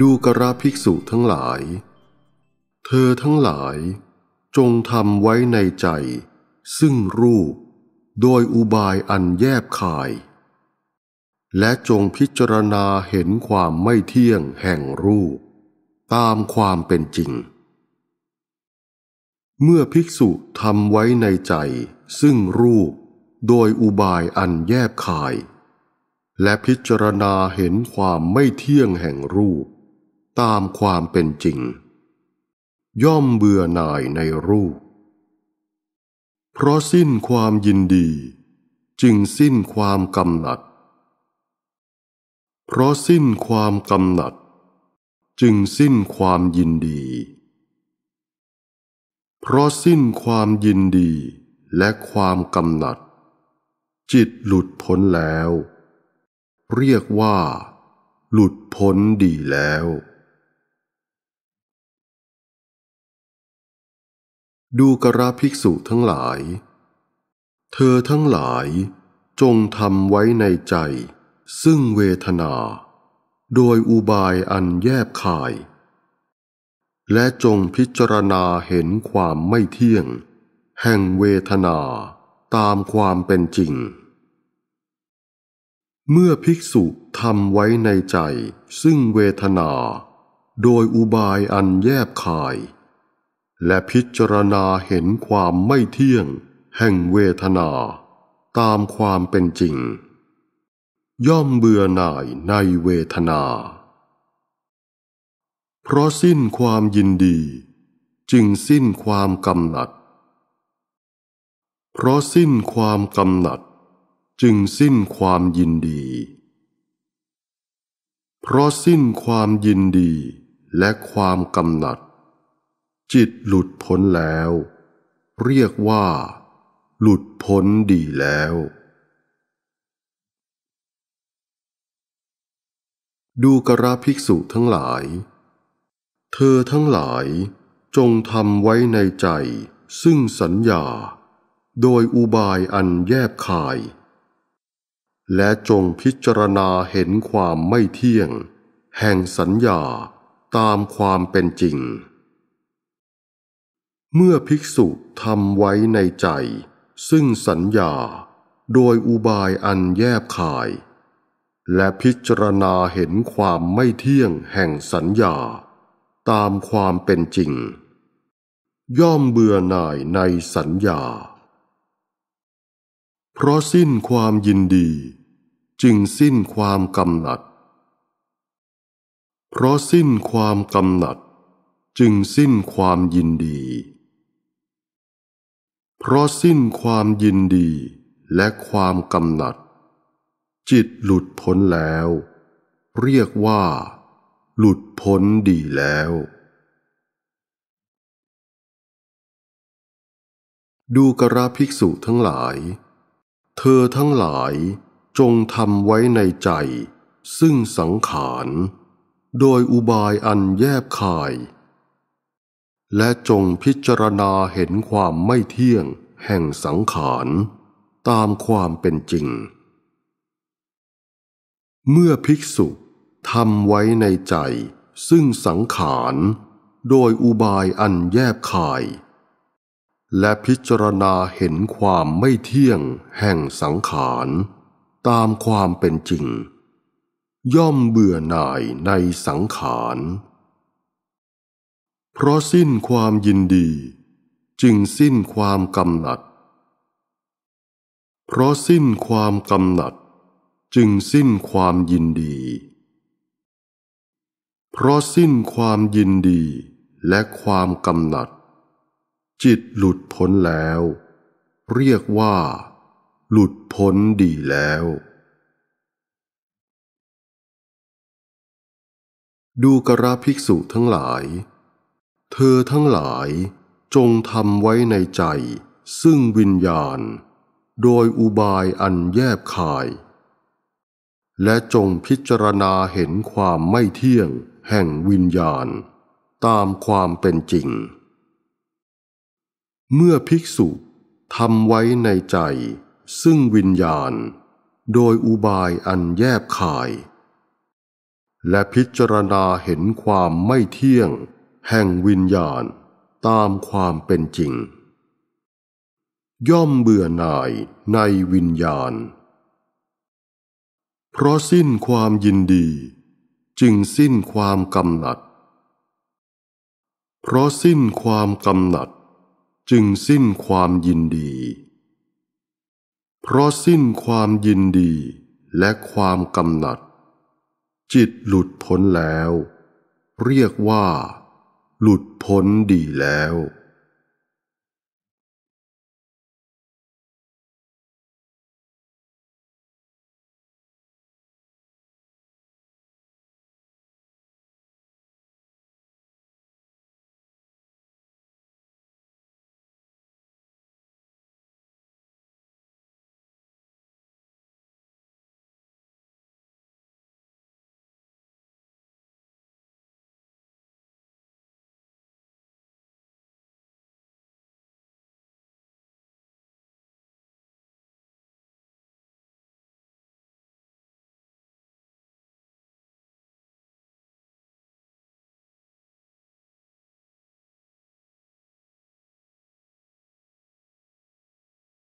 ดูกระภิกษุทั้งหลาย เธอทั้งหลาย จงทำไว้ในใจ ซึ่งรูป โดยอุบายอันแยบคาย และจงพิจารณาเห็นความไม่เที่ยงแห่งรูป ตามความเป็นจริง เมื่อภิกษุทำไว้ในใจ ซึ่งรูป โดยอุบายอันแยบคายและพิจารณาเห็นความไม่เที่ยงแห่งรูป ตามความเป็นจริง ย่อมเบื่อหน่ายในรูป เพราะสิ้นความยินดี จึงสิ้นความกำหนัด เพราะสิ้นความกำหนัด จึงสิ้นความยินดี เพราะสิ้นความยินดีและความกำหนัด จิตหลุดพ้นแล้ว เรียกว่า หลุดพ้นดีแล้ว ดูกระภิกษุทั้งหลาย เธอทั้งหลายจงทำไว้ในใจ ซึ่งเวทนา โดยอุบายอันแยบคาย และจงพิจารณาเห็นความไม่เที่ยง แห่งเวทนาตามความเป็นจริง เมื่อภิกษุทำไว้ในใจ ซึ่งเวทนา โดยอุบายอันแยบคาย และพิจารณาเห็นความไม่เที่ยง แห่งเวทนา ตามความเป็นจริง ย่อมเบื่อหน่ายในเวทนา เพราะสิ้นความยินดี จึงสิ้นความกำหนัด เพราะสิ้นความกำหนัด จึงสิ้นความยินดี เพราะสิ้นความยินดีและความกำหนัด จิตหลุดพ้นแล้ว เรียกว่า หลุดพ้นดีแล้ว ดูกระภิกษุทั้งหลาย เธอทั้งหลายจงทำไว้ในใจ ซึ่งสัญญา โดยอุบายอันแยบคาย และจงพิจารณาเห็นความไม่เที่ยง แห่งสัญญาตามความเป็นจริง เมื่อภิกษุทำไว้ในใจ ซึ่งสัญญา โดยอุบายอันแยบคาย และพิจารณาเห็นความไม่เที่ยงแห่งสัญญา ตามความเป็นจริง ย่อมเบื่อหน่ายในสัญญา เพราะสิ้นความยินดี จึงสิ้นความกำหนัด เพราะสิ้นความกำหนัดจึงสิ้นความยินดี เพราะสิ้นความยินดีและความกำหนัด จิตหลุดพ้นแล้ว เรียกว่า หลุดพ้นดีแล้ว ดูกระภิกษุทั้งหลาย เธอทั้งหลายจงทำไว้ในใจ ซึ่งสังขาร โดยอุบายอันแยบคาย และจงพิจารณาเห็นความไม่เที่ยงแห่งสังขารตามความเป็นจริง เมื่อภิกษุทำไว้ในใจ ซึ่งสังขารโดยอุบายอันแยบคาย และพิจารณาเห็นความไม่เที่ยงแห่งสังขารตามความเป็นจริง ย่อมเบื่อหน่ายในสังขาร เพราะสิ้นความยินดี จึงสิ้นความกำหนัด เพราะสิ้นความกำหนัด จึงสิ้นความยินดี เพราะสิ้นความยินดีและความกำหนัด จิตหลุดพ้นแล้ว เรียกว่า หลุดพ้นดีแล้วดูกระภิกษุทั้งหลาย เธอทั้งหลายจงทำไว้ในใจ ซึ่งวิญญาณ โดยอุบายอันแยบคาย และจงพิจารณาเห็นความไม่เที่ยงแห่งวิญญาณ ตามความเป็นจริง เมื่อภิกษุทำไว้ในใจ ซึ่งวิญญาณ โดยอุบายอันแยบคาย และพิจารณาเห็นความไม่เที่ยง แห่งวิญญาณตามความเป็นจริง ย่อมเบื่อหน่ายในวิญญาณ เพราะสิ้นความยินดี จึงสิ้นความกำหนัด เพราะสิ้นความกำหนัด จึงสิ้นความยินดี เพราะสิ้นความยินดีและความกำหนัด จิตหลุดพ้นแล้ว เรียกว่า หลุดพ้นดีแล้ว